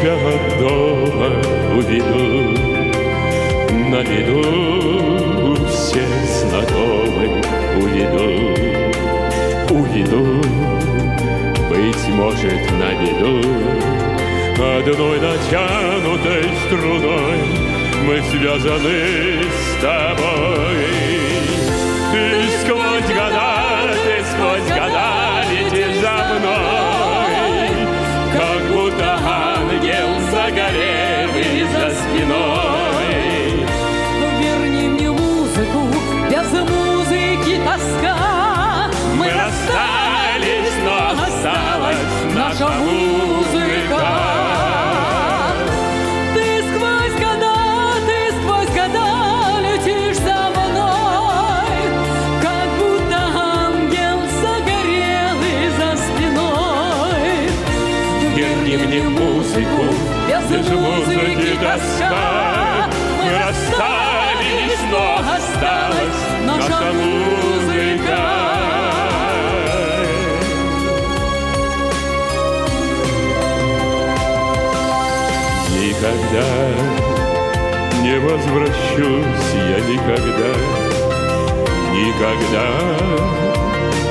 тебя от дома, уведу, наведу все знакомых, уведу, уведу, быть может, на беду. Одной натянутой струной мы связаны с тобой. Ты загорелый за спиной. Верни мне музыку, без музыки тоска. Мы расстались, но осталась наша музыка. Ты сквозь года, ты сквозь года летишь за мной, как будто ангел загорелый за спиной. Верни мне музыку, без музыки тоска. Мы расстались, но осталась наша музыка. Никогда не возвращусь я никогда, никогда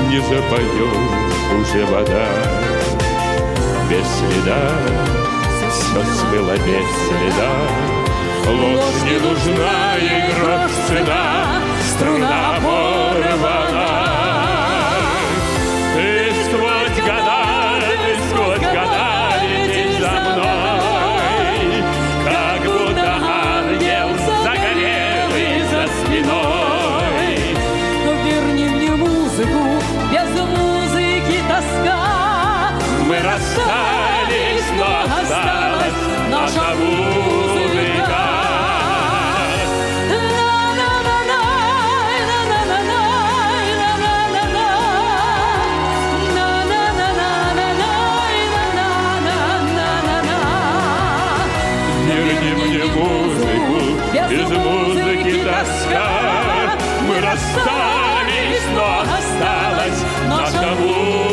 не запою уже вода без следа, все смыло без следа. Ложь не нужна, и грош цена, струна порвана. Ты сквозь года, ты сквозь года летишь за мной, как будто ангел загорелый за спиной. Верни мне музыку, без музыки тоска. Мы расстались, но осталась наша музыка. Без музыки тоска. Мы расстались, но осталась наша музыка.